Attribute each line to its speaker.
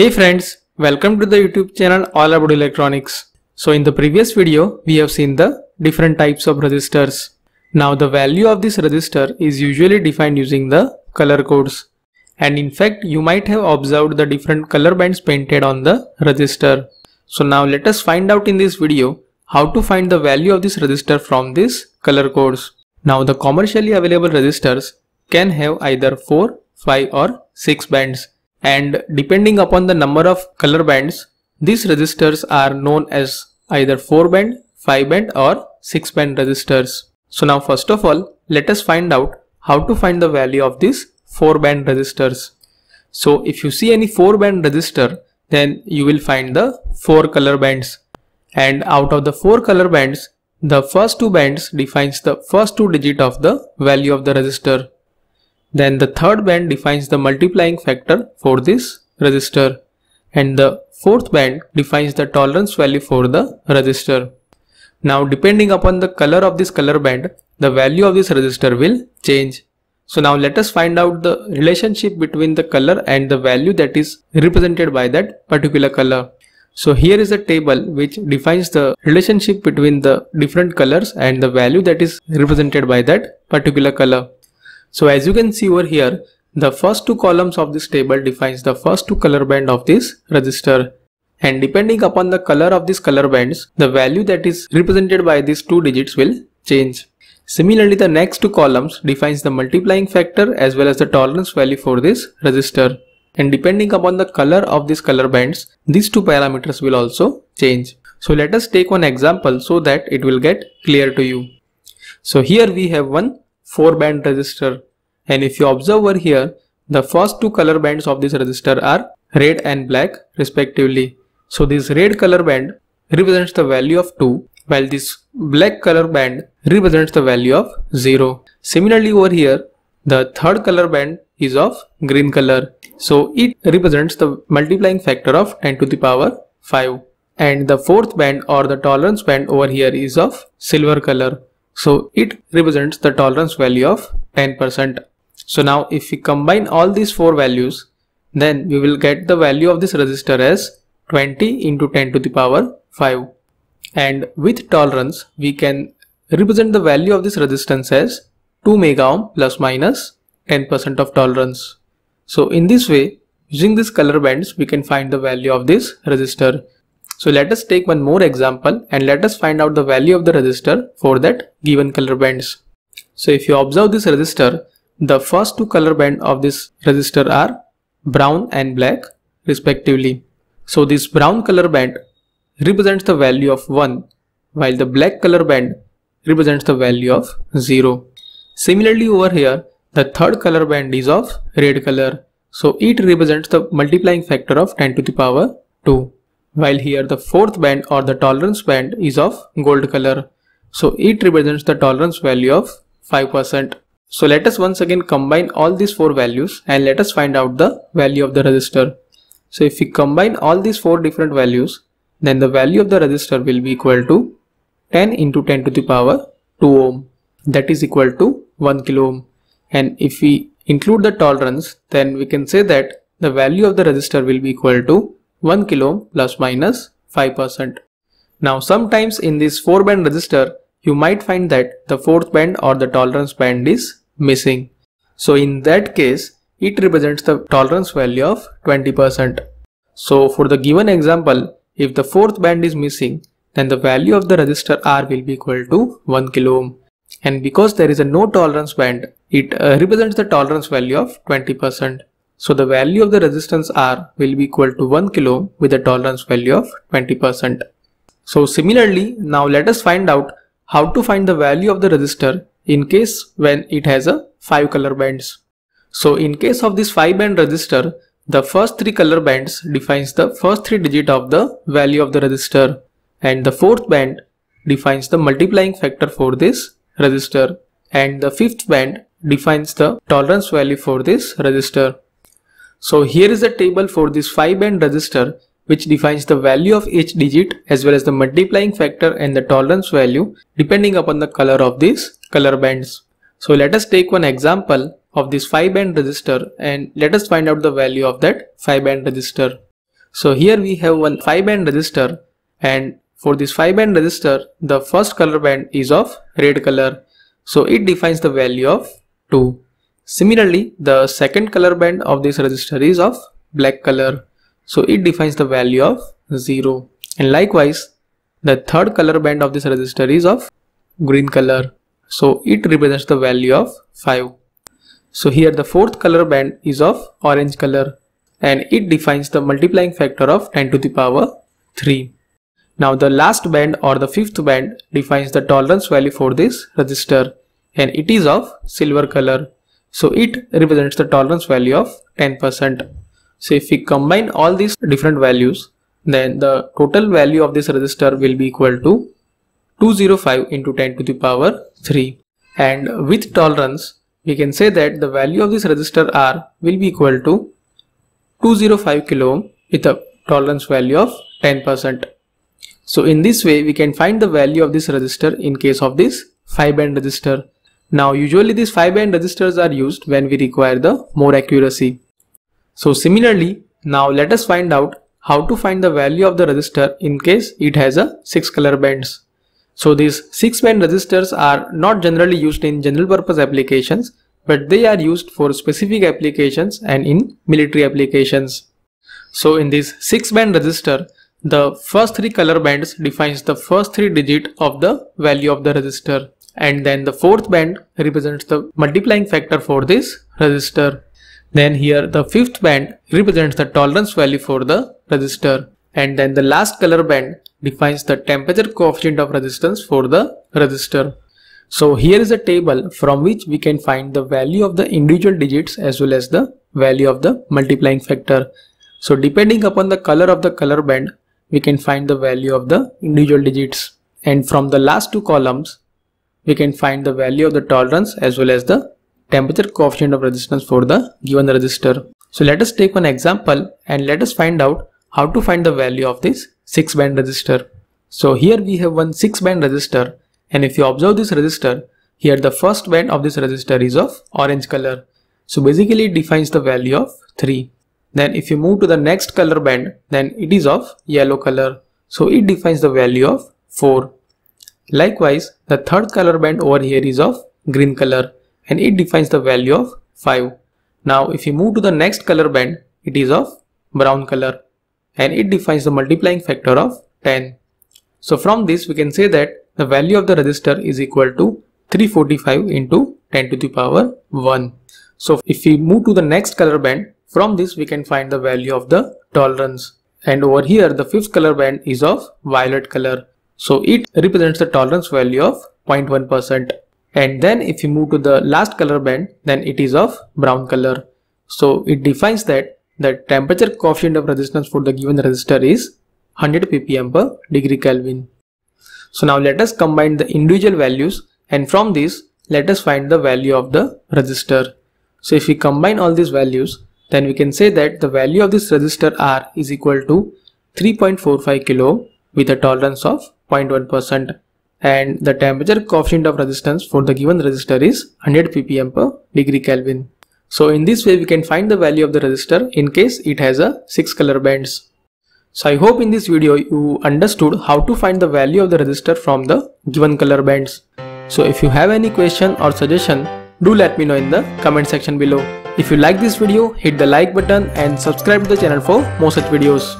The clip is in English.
Speaker 1: Hey friends, welcome to the YouTube channel All About Electronics. So in the previous video, we have seen the different types of resistors. Now the value of this resistor is usually defined using the color codes. And in fact, you might have observed the different color bands painted on the resistor. So now let us find out in this video how to find the value of this resistor from these color codes. Now the commercially available resistors can have either 4, 5 or 6 bands and depending upon the number of color bands these resistors are known as either 4 band, 5 band or 6 band resistors. So now first of all let us find out how to find the value of these 4 band resistors. So if you see any 4 band resistor then you will find the 4 color bands and out of the 4 color bands the first two bands defines the first two digit of the value of the resistor then the third band defines the multiplying factor for this resistor and the fourth band defines the tolerance value for the resistor. Now depending upon the color of this color band, the value of this resistor will change. So now let us find out the relationship between the color and the value that is represented by that particular color. So here is a table which defines the relationship between the different colors and the value that is represented by that particular color. So as you can see over here, the first two columns of this table defines the first two color band of this resistor. And depending upon the color of these color bands, the value that is represented by these two digits will change. Similarly, the next two columns defines the multiplying factor as well as the tolerance value for this resistor. And depending upon the color of these color bands, these two parameters will also change. So let us take one example so that it will get clear to you. So here we have one 4 band resistor and if you observe over here the first two color bands of this resistor are red and black respectively. So this red color band represents the value of 2 while this black color band represents the value of 0. Similarly over here the third color band is of green color. So it represents the multiplying factor of 10 to the power 5 and the fourth band or the tolerance band over here is of silver color. So it represents the tolerance value of 10%. So now if we combine all these four values, then we will get the value of this resistor as 20 into 10 to the power 5. And with tolerance, we can represent the value of this resistance as 2 mega ohm plus minus 10% of tolerance. So in this way, using these color bands, we can find the value of this resistor. So let us take one more example and let us find out the value of the resistor for that given color bands. So if you observe this resistor, the first two color band of this resistor are brown and black respectively. So this brown color band represents the value of 1 while the black color band represents the value of 0. Similarly over here the third color band is of red color so it represents the multiplying factor of 10 to the power 2 while here the fourth band or the tolerance band is of gold color. So it represents the tolerance value of 5%. So let us once again combine all these four values and let us find out the value of the resistor. So if we combine all these four different values, then the value of the resistor will be equal to 10 into 10 to the power 2 ohm. That is equal to 1 kilo ohm. And if we include the tolerance, then we can say that the value of the resistor will be equal to 1 kilo plus minus 5%. Now sometimes in this 4 band resistor you might find that the fourth band or the tolerance band is missing. So in that case it represents the tolerance value of 20%. So for the given example if the fourth band is missing then the value of the resistor R will be equal to 1 kilo ohm. And because there is a no tolerance band it uh, represents the tolerance value of 20%. So the value of the resistance R will be equal to 1 kilo with a tolerance value of 20%. So similarly, now let us find out how to find the value of the resistor in case when it has a 5 color bands. So in case of this 5 band resistor, the first 3 color bands defines the first 3 digit of the value of the resistor and the fourth band defines the multiplying factor for this resistor and the fifth band defines the tolerance value for this resistor. So here is a table for this 5 band resistor which defines the value of each digit as well as the multiplying factor and the tolerance value depending upon the color of these color bands. So let us take one example of this 5 band resistor and let us find out the value of that 5 band resistor. So here we have one 5 band resistor and for this 5 band resistor the first color band is of red color. So it defines the value of 2. Similarly the second color band of this resistor is of black color. So it defines the value of 0. And likewise the third color band of this resistor is of green color. So it represents the value of 5. So here the fourth color band is of orange color and it defines the multiplying factor of 10 to the power 3. Now the last band or the fifth band defines the tolerance value for this resistor and it is of silver color. So it represents the tolerance value of 10%. So if we combine all these different values then the total value of this resistor will be equal to 205 into 10 to the power 3 and with tolerance we can say that the value of this resistor R will be equal to 205 kilo ohm with a tolerance value of 10%. So in this way we can find the value of this resistor in case of this 5 band resistor. Now usually these 5 band resistors are used when we require the more accuracy. So similarly now let us find out how to find the value of the resistor in case it has a 6 color bands. So these 6 band resistors are not generally used in general purpose applications but they are used for specific applications and in military applications. So in this 6 band resistor, the first three color bands defines the first three digit of the value of the resistor and then the fourth band represents the multiplying factor for this resistor. Then here the fifth band represents the tolerance value for the resistor and then the last color band defines the temperature coefficient of resistance for the resistor. So here is a table from which we can find the value of the individual digits as well as the value of the multiplying factor. So depending upon the color of the color band, we can find the value of the individual digits. And from the last two columns, we can find the value of the tolerance as well as the temperature coefficient of resistance for the given resistor. So let us take one example and let us find out how to find the value of this 6 band resistor. So here we have one 6 band resistor and if you observe this resistor, here the first band of this resistor is of orange color. So basically it defines the value of 3. Then if you move to the next color band, then it is of yellow color. So it defines the value of 4. Likewise, the third color band over here is of green color and it defines the value of 5. Now if you move to the next color band, it is of brown color and it defines the multiplying factor of 10. So from this we can say that the value of the resistor is equal to 345 into 10 to the power 1. So if we move to the next color band, from this we can find the value of the tolerance. And over here the fifth color band is of violet color. So it represents the tolerance value of 0.1%. And then if you move to the last color band, then it is of brown color. So it defines that the temperature coefficient of resistance for the given resistor is 100 ppm per degree Kelvin. So now let us combine the individual values and from this let us find the value of the resistor. So if we combine all these values then we can say that the value of this resistor R is equal to 3.45 kilo with a tolerance of 0.1% and the temperature coefficient of resistance for the given resistor is 100 ppm per degree Kelvin. So in this way we can find the value of the resistor in case it has a 6 color bands. So I hope in this video you understood how to find the value of the resistor from the given color bands. So if you have any question or suggestion, do let me know in the comment section below. If you like this video, hit the like button and subscribe to the channel for more such videos.